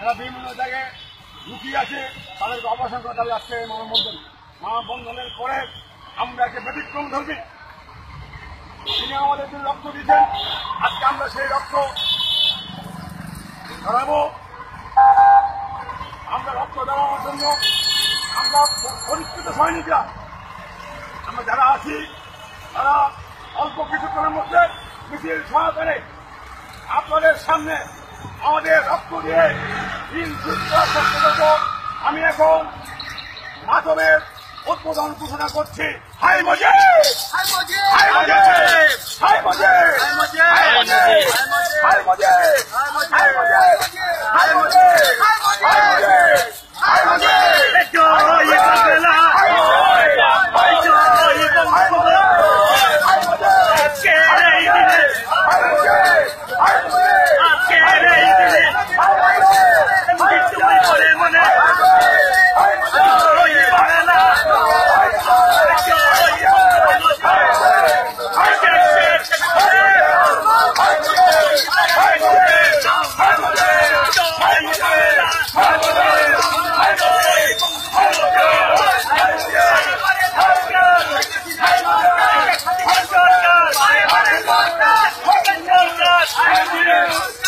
যারা বিভিন্ন জায়গায় লুকিয়ে আছে, তাদেরকে অপারেশন করে তাদের আজকে মানববন্ধন মানববন্ধনের পরে আমরা একটা ব্যতিক্রম ধর্মী। তিনি আমাদের যে রক্ত দিয়েছেন, আজকে আমরা সেই রক্ত ধরাবো। আমরা রক্ত দেওয়ার জন্য আমরা পরিষ্কৃত সৈনিকরা। আমরা যারা আছি, তারা অল্প কিছুক্ষণের মধ্যে মিছিল সহকারে আপনাদের সামনে আমাদের রক্ত দিয়ে আমি এখন মাধবের উদ্বোধন ঘোষণা করছি। হাই মজে Predators!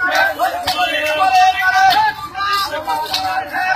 Let's go.